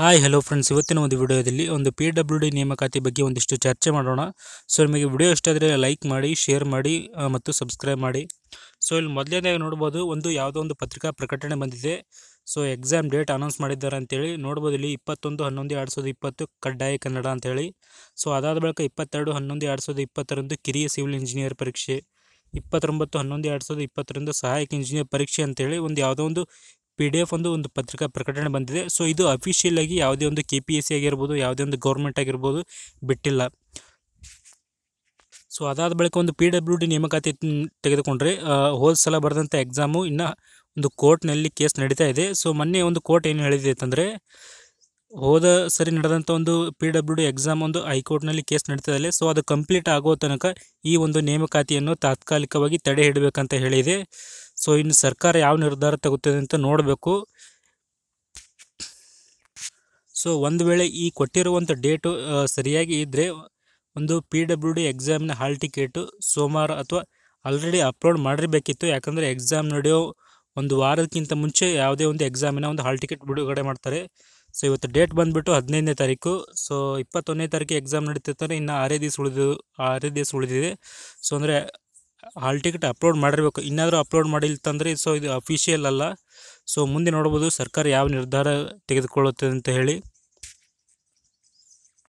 Hi hello friends ಇವತ್ತಿನ ಒಂದು ವಿಡಿಯೋದಲ್ಲಿ ಒಂದು ಪಿ ಡಬ್ಲ್ಯೂ ಡಿ ನೇಮಕಾತಿ ಬಗ್ಗೆ ಒಂದಿಷ್ಟು ಚರ್ಚೆ ಮಾಡೋಣ. ಸೊ ನಿಮಗೆ ವಿಡಿಯೋ ಇಷ್ಟ ಆದರೆ ಲೈಕ್ ಮಾಡಿ ಶೇರ್ ಮಾಡಿ ಮತ್ತು ಸಬ್ಸ್ಕ್ರೈಬ್ ಮಾಡಿ. ಸೊ ಇಲ್ಲಿ ಮೊದಲನೇದಾಗಿ ನೋಡ್ಬೋದು, ಒಂದು ಯಾವುದೋ ಒಂದು ಪತ್ರಿಕಾ ಪ್ರಕಟಣೆ ಬಂದಿದೆ. ಸೊ ಎಕ್ಸಾಮ್ ಡೇಟ್ ಅನೌನ್ಸ್ ಮಾಡಿದ್ದಾರೆ ಅಂತೇಳಿ. ನೋಡ್ಬೋದು ಇಲ್ಲಿ ಇಪ್ಪತ್ತೊಂದು, ಹನ್ನೊಂದು, ಎರಡು ಸಾವಿರದ ಇಪ್ಪತ್ತು ಕಡ್ಡಾಯ ಕನ್ನಡ ಅಂತೇಳಿ. ಸೊ ಅದಾದ ಬಳಿಕ ಇಪ್ಪತ್ತೆರಡು, ಹನ್ನೊಂದು, ಎರಡು ಸಾವಿರದ ಇಪ್ಪತ್ತರಂದು ಕಿರಿಯ ಸಿವಿಲ್ ಇಂಜಿನಿಯರ್ ಪರೀಕ್ಷೆ. ಇಪ್ಪತ್ತೊಂಬತ್ತು, ಹನ್ನೊಂದು, ಎರಡು ಸಾವಿರದ ಇಪ್ಪತ್ತರಿಂದ ಸಹಾಯಕ ಇಂಜಿನಿಯರ್ ಪರೀಕ್ಷೆ ಅಂತೇಳಿ ಒಂದು ಯಾವುದೋ ಒಂದು ಪಿ ಡಿ ಎಫ್ ಒಂದು ಒಂದು ಪತ್ರಿಕಾ ಪ್ರಕಟಣೆ ಬಂದಿದೆ. ಸೊ ಇದು ಅಫಿಷಿಯಲ್ ಆಗಿ ಯಾವುದೇ ಒಂದು ಕೆ ಪಿ ಎಸ್ ಸಿ ಆಗಿರ್ಬೋದು, ಯಾವುದೇ ಒಂದು ಗೌರ್ಮೆಂಟ್ ಆಗಿರ್ಬೋದು ಬಿಟ್ಟಿಲ್ಲ. ಸೊ ಅದಾದ ಬಳಿಕ ಒಂದು ಪಿ ಡಬ್ಲ್ಯೂ ಡಿ ನೇಮಕಾತಿ ತೆಗೆದುಕೊಂಡ್ರೆ ಹೋದ ಸಲ ಬರೆದಂಥ ಎಕ್ಸಾಮು ಇನ್ನು ಒಂದು ಕೋರ್ಟ್ನಲ್ಲಿ ಕೇಸ್ ನಡೀತಾ ಇದೆ. ಸೊ ಮೊನ್ನೆ ಒಂದು ಕೋರ್ಟ್ ಏನು ಹೇಳಿದೆ ಅಂತಂದರೆ ಹೋದ ಸರಿ ನಡೆದಂಥ ಒಂದು ಪಿ ಡಬ್ಲ್ಯೂ ಡಿ ಎಕ್ಸಾಮ್ ಒಂದು ಹೈಕೋರ್ಟ್ನಲ್ಲಿ ಕೇಸ್ ನಡೀತಾ ಇದೆ. ಸೊ ಅದು ಕಂಪ್ಲೀಟ್ ಆಗೋ ತನಕ ಈ ಒಂದು ನೇಮಕಾತಿಯನ್ನು ತಾತ್ಕಾಲಿಕವಾಗಿ ತಡೆ ಹಿಡಬೇಕಂತ ಹೇಳಿದೆ. ಸೊ ಇನ್ನು ಸರ್ಕಾರ ಯಾವ ನಿರ್ಧಾರ ತಗುತ್ತದೆ ಅಂತ ನೋಡಬೇಕು. ಸೊ ಒಂದು ವೇಳೆ ಈ ಕೊಟ್ಟಿರುವಂಥ ಡೇಟು ಸರಿಯಾಗಿ ಇದ್ದರೆ ಒಂದು ಪಿ ಡಬ್ಲ್ಯೂ ಡಿ ಎಕ್ಸಾಮಿನ ಹಾಲ್ ಟಿಕೆಟು ಸೋಮವಾರ ಅಥವಾ ಆಲ್ರೆಡಿ ಅಪ್ಲೋಡ್ ಮಾಡಿರಬೇಕಿತ್ತು. ಯಾಕಂದರೆ ಎಕ್ಸಾಮ್ ನಡೆಯೋ ಒಂದು ವಾರಕ್ಕಿಂತ ಮುಂಚೆ ಯಾವುದೇ ಒಂದು ಎಕ್ಸಾಮಿನ ಒಂದು ಹಾಲ್ ಟಿಕೆಟ್ ಬಿಡುಗಡೆ ಮಾಡ್ತಾರೆ. ಸೊ ಇವತ್ತು ಡೇಟ್ ಬಂದುಬಿಟ್ಟು ಹದಿನೈದನೇ ತಾರೀಕು. ಸೊ ಇಪ್ಪತ್ತೊಂದನೇ ತಾರೀಕು ಎಕ್ಸಾಮ್ ನಡೀತಿರ್ತಾರೆ ಇನ್ನು ಆರೇ ದಿವಸ ಉಳಿದು, ಆರೇ ದಿವಸ ಉಳಿದಿದೆ. ಸೊ ಅಂದರೆ ಹಾಲ್ ಟಿಕೆಟ್ ಅಪ್ಲೋಡ್ ಮಾಡಿರಬೇಕು. ಇನ್ನಾದರೂ ಅಪ್ಲೋಡ್ ಮಾಡಿಲ್ತಂದರೆ ಸೊ ಇದು ಅಫಿಷಿಯಲ್ ಅಲ್ಲ. ಸೊ ಮುಂದೆ ನೋಡ್ಬೋದು ಸರ್ಕಾರ ಯಾವ ನಿರ್ಧಾರ ತೆಗೆದುಕೊಳ್ಳುತ್ತದೆ ಅಂತ ಹೇಳಿ.